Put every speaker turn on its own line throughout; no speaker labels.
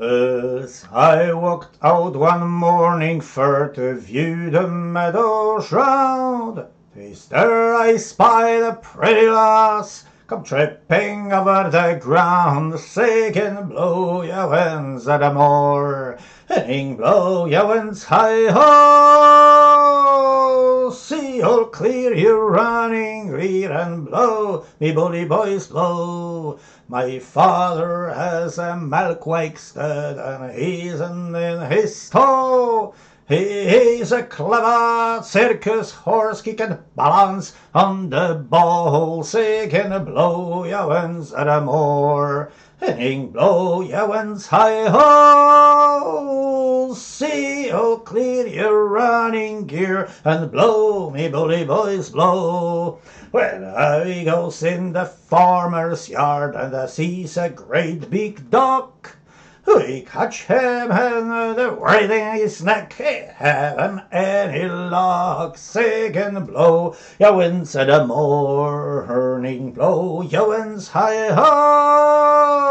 As I walked out one morning for to view the meadows round, Tis there I spied a pretty lass come tripping over the ground, Singing blow your winds at the moor, singing blow your winds high ho. All clear you're running, rear and blow, me bully boys blow. My father has a milk stud and he's in his toe. He's a clever circus horse, he can balance on the ball, singing blow your winds at a moor, singing blow your winds high ho. See clear your running gear and blow, me bully boys blow. When I goes in the farmer's yard and I sees a great big duck, we catch him in the writhing his neck, heaven any luck, singing blow, your winds at the morning blow, winds high ho.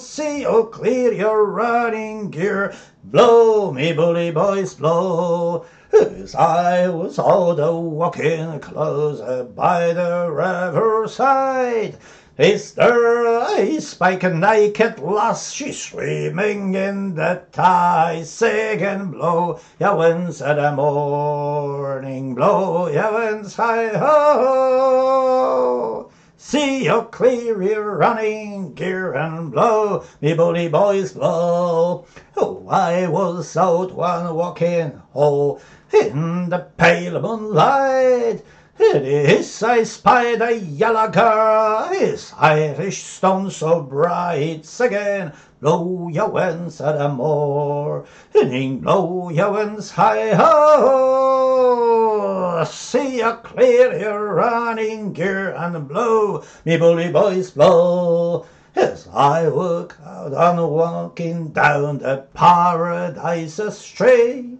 See how clear your running gear, blow me bully boys blow. As I was all the walking close by the river side, is there a spike naked lass, she's swimming in the tide, sing and blow your winds at the morning, blow your winds high ho. See how clear your running gear and blow, me bully boys blow. Oh, I was out one walking, oh, in the pale moonlight. It is I spied a yellow girl, his Irish stone so bright, singing, blow your winds at a moor, singing, blow your winds high ho. See a clear your running gear and blow, me bully boys blow. As I walk out on walking down the paradise street,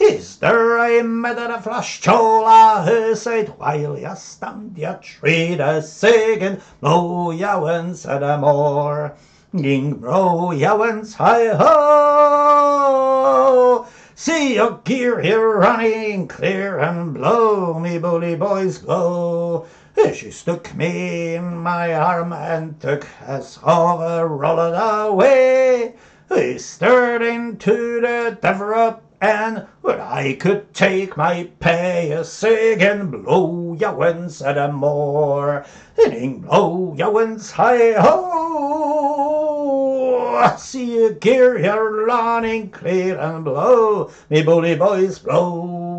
is there a meadow of flash chola who said while you stand your tree the singing blow at a moor, ging blow your winds high ho. See your gear here running clear and blow me bully boys blow. She stuck me in my arm and took us over rolling away. We stirred into the Devereux and where I could take my pay a singing blow your winds at a moor, singing blow your winds high ho. See you gear your lawning clear and blow, me bully boys blow.